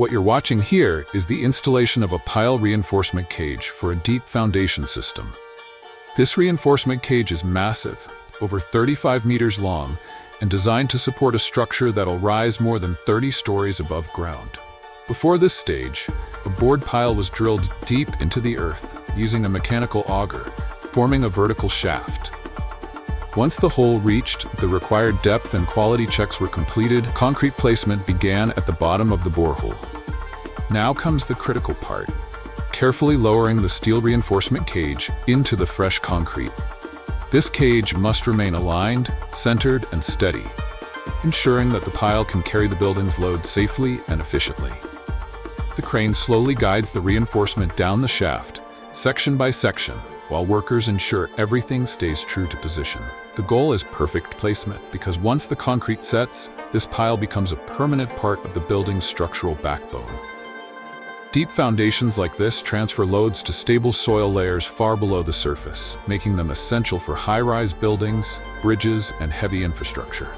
What you're watching here is the installation of a pile reinforcement cage for a deep foundation system. This reinforcement cage is massive, over 35 meters long, and designed to support a structure that'll rise more than 30 stories above ground. Before this stage, a bored pile was drilled deep into the earth using a mechanical auger, forming a vertical shaft. Once the hole reached the required depth and quality checks were completed, concrete placement began at the bottom of the borehole. Now comes the critical part, carefully lowering the steel reinforcement cage into the fresh concrete. This cage must remain aligned, centered, and steady, ensuring that the pile can carry the building's load safely and efficiently. The crane slowly guides the reinforcement down the shaft, section by section, while workers ensure everything stays true to position. The goal is perfect placement because once the concrete sets, this pile becomes a permanent part of the building's structural backbone. Deep foundations like this transfer loads to stable soil layers far below the surface, making them essential for high-rise buildings, bridges, and heavy infrastructure.